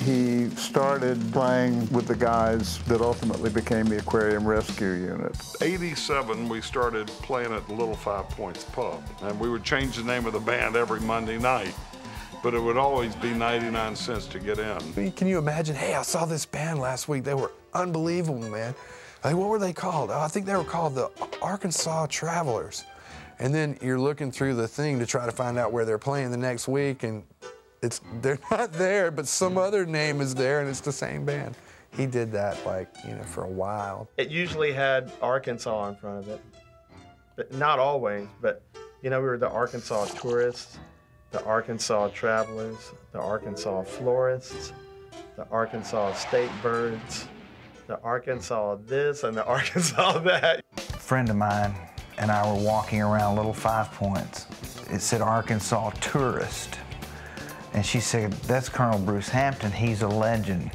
he started playing with the guys that ultimately became the Aquarium Rescue Unit. 87, we started playing at the Little Five Points Pub, and we would change the name of the band every Monday night, but it would always be 99 cents to get in. Can you imagine? Hey, I saw this band last week. They were unbelievable, man. Hey, what were they called? Oh, I think they were called the Arkansas Travelers. And then you're looking through the thing to try to find out where they're playing the next week, and it's they're not there, but some hmm. other name is there, and it's the same band. He did that like you know for a while. It usually had Arkansas in front of it, but not always. But you know, we were the Arkansas tourists, the Arkansas travelers, the Arkansas florists, the Arkansas state birds, the Arkansas this and the Arkansas that. A friend of mine and I were walking around Little Five Points. It said Arkansas tourist. And she said, that's Colonel Bruce Hampton. He's a legend.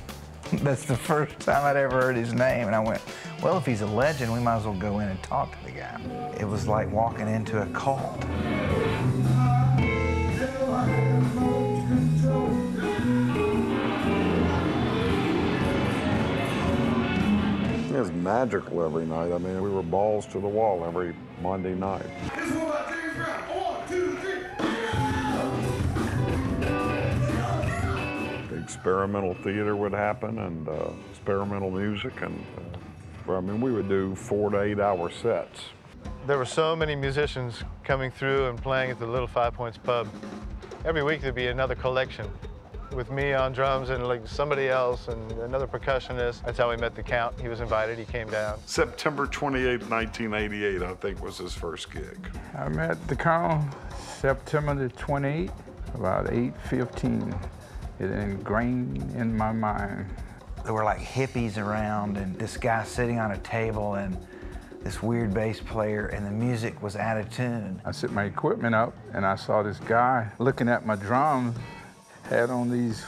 that's the first time I'd ever heard his name. And I went, well, if he's a legend, we might as well go in and talk to the guy. It was like walking into a cult. It was magical every night. I mean, we were balls to the wall every Monday night. Experimental theater would happen and uh, experimental music, and uh, I mean, we would do four to eight hour sets. There were so many musicians coming through and playing at the Little Five Points Pub. Every week there'd be another collection with me on drums and like somebody else and another percussionist. That's how we met the Count. He was invited, he came down. September 28, 1988, I think was his first gig. I met the Count September the 28th, about 8.15. It ingrained in my mind. There were like hippies around and this guy sitting on a table and this weird bass player and the music was out of tune. I set my equipment up and I saw this guy looking at my drums, had on these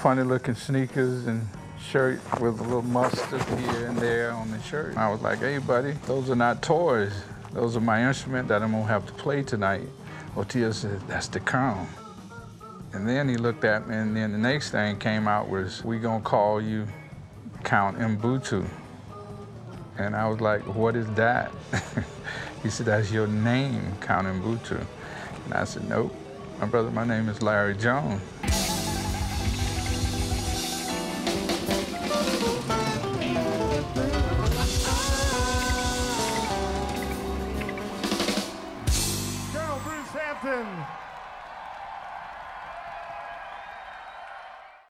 funny looking sneakers and shirt with a little mustard here and there on the shirt. I was like, hey buddy, those are not toys. Those are my instrument that I'm gonna have to play tonight. Oteil said, that's the crown. And then he looked at me, and then the next thing came out was, we gonna call you Count M'Butu. And I was like, what is that? he said, that's your name, Count M'Butu. And I said, nope, my brother, my name is Larry Jones. Hampton.